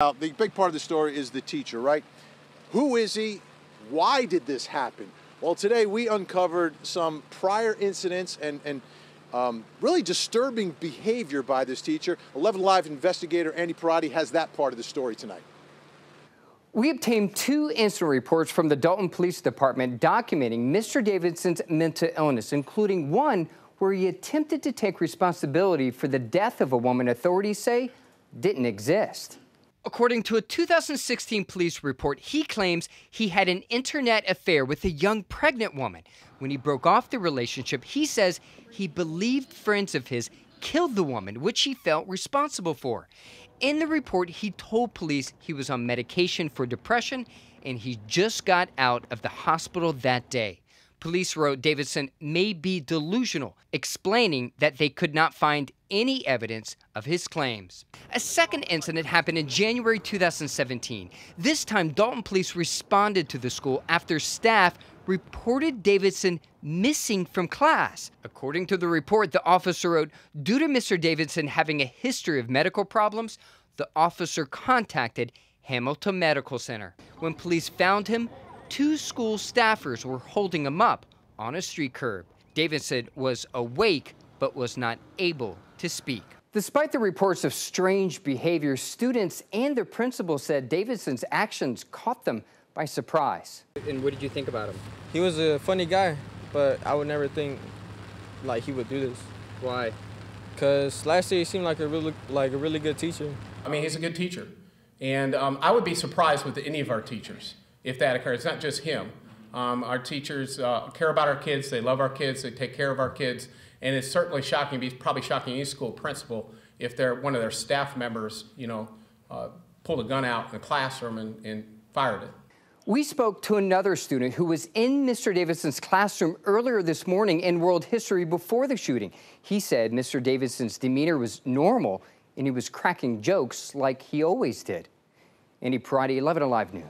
Now, the big part of the story is the teacher, right? Who is he? Why did this happen? Well, today we uncovered some prior incidents and, and um, really disturbing behavior by this teacher. 11 Alive investigator Andy Pierrotti has that part of the story tonight. We obtained two incident reports from the Dalton Police Department documenting Mr. Davidson's mental illness, including one where he attempted to take responsibility for the death of a woman authorities say didn't exist. According to a 2016 police report, he claims he had an internet affair with a young pregnant woman. When he broke off the relationship, he says he believed friends of his killed the woman, which he felt responsible for. In the report, he told police he was on medication for depression and he just got out of the hospital that day. Police wrote Davidson may be delusional, explaining that they could not find any evidence of his claims. A second incident happened in January 2017. This time, Dalton police responded to the school after staff reported Davidson missing from class. According to the report, the officer wrote Due to Mr. Davidson having a history of medical problems, the officer contacted Hamilton Medical Center. When police found him, two school staffers were holding him up on a street curb. Davidson was awake but was not able to speak. Despite the reports of strange behavior, students and their principal said Davidson's actions caught them by surprise. And what did you think about him? He was a funny guy, but I would never think like he would do this. Why? Because last year he seemed like a really like a really good teacher. I mean, he's a good teacher, and um, I would be surprised with any of our teachers if that occurs. It's not just him. Um, our teachers uh, care about our kids, they love our kids, they take care of our kids, and it's certainly shocking, it's probably shocking any school principal if they're, one of their staff members, you know, uh, pulled a gun out in the classroom and, and fired it. We spoke to another student who was in Mr. Davidson's classroom earlier this morning in world history before the shooting. He said Mr. Davidson's demeanor was normal and he was cracking jokes like he always did. Andy Pierrotti, 11 Alive News.